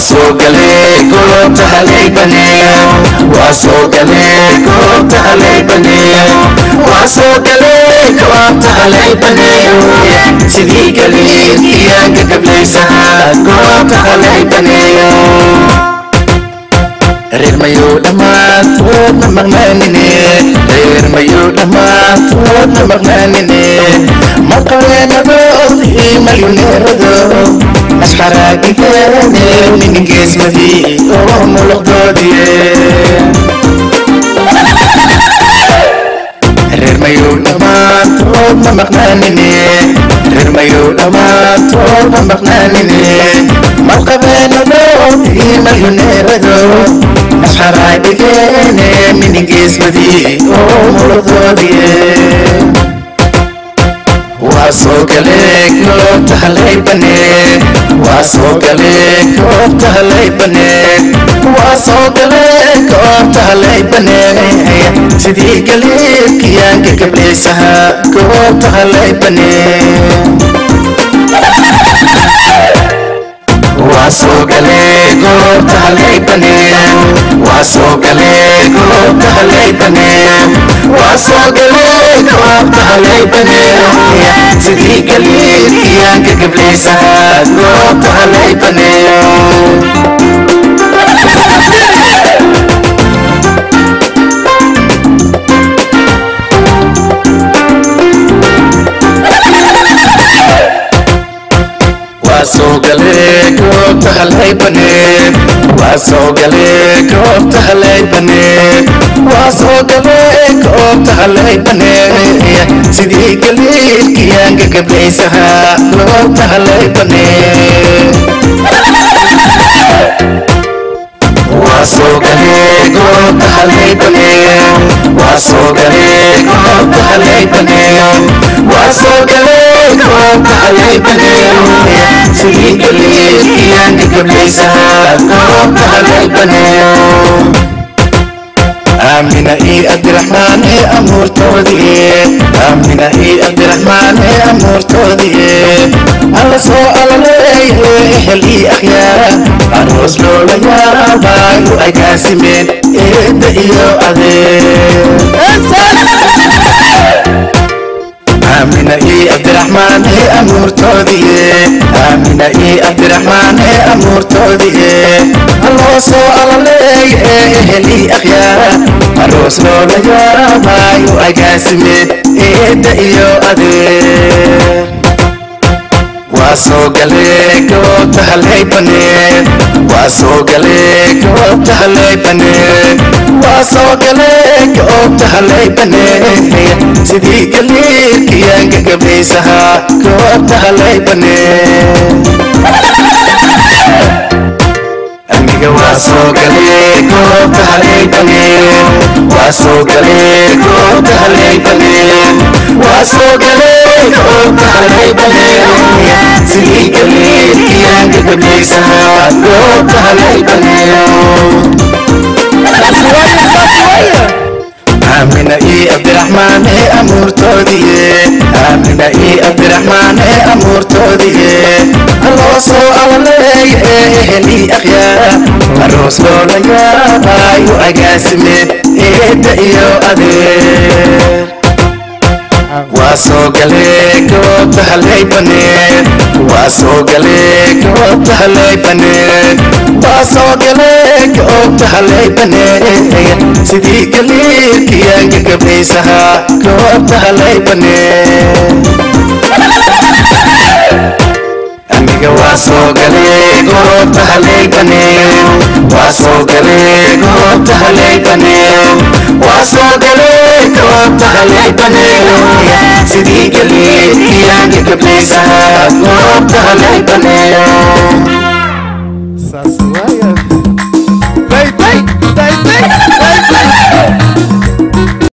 soo galee goobta halay baneed waa soo galee goobta halay baneed waa soo galee goobta halay baneed sidii galeedkiyaa gagablaysahaa goobta halay baneed reer mayuu dhammaantoodna maqnaanine reer mayuu dhammaantoodna maqnaanine maqaleenadoodii malyuneerado ashxaraagigeene minigeesmadii oo muluqdoodiye reer mayuu dhammaantoodna maqnaanine reer mayuu dhammaantoodna maqnaanine malqabeenadoodii malyuneerado ashxaraagigeene minigeesmadii oo muluqdoodiye sidii galeedkiyaan gagablaysahaa goobta halay baneed waa soo galee goobta halay baneed waa goobta halay baneed waa soo galee goobta halay baneed waa soo galee goobta halay baneed sidii galeedkiyaan gagablaysahaa goobta halay baneed. Waa soo galee goobta halay baneed waa soo galee goobta halay baneed waa soo galee goobta halay baneed sidii galeedkiyaan gagablaysahaa goobta halay baneed آمنة إي عبد الرحمن إي أمور تودي آمنة إي عبد الرحمن إي أمور تودي الله سو الله لي هلي أخيا أروس لو ليا بايو أجاسمين إيد إيو أذي amina ii cabdiraxmaan ee amuurtoodiye. Aamina ii cabdiraxmaan ee amuurtoodiye. Haloo alaleey ee ehelii akhyaara aroos looga yaramaayo agaasime eedda iyo adeer waa soo goobta halay baneed waa soo galee goobta halay baneed waa soo galee goobta halay baneed sidii galeedkiyaan gagablaysahaa goobta halay baneed aniga waa soo galee goobta halay baneed waa soo galee gagablaysahaa goobta halay baneed آمنة إي عبد الرحمن إي أمور تودي آمنة إي عبد الرحمن إي أمور تودي الله سو الله لي أخيا الروس لو ليا بايو أجاسمين إيد إيو أدير waa soo galee goobta halay baneed waa soo galee goobta halay baneed waa soo galee goobta halay baneed sidii galeedkiyaan gagablaysahaa goobta halay baneed aniga waa soo galee goobta halay baneed waa soo galee goobta halay baneed waa soo galee sidii galeedkiyaan gagablaysahaa goobta halay baneed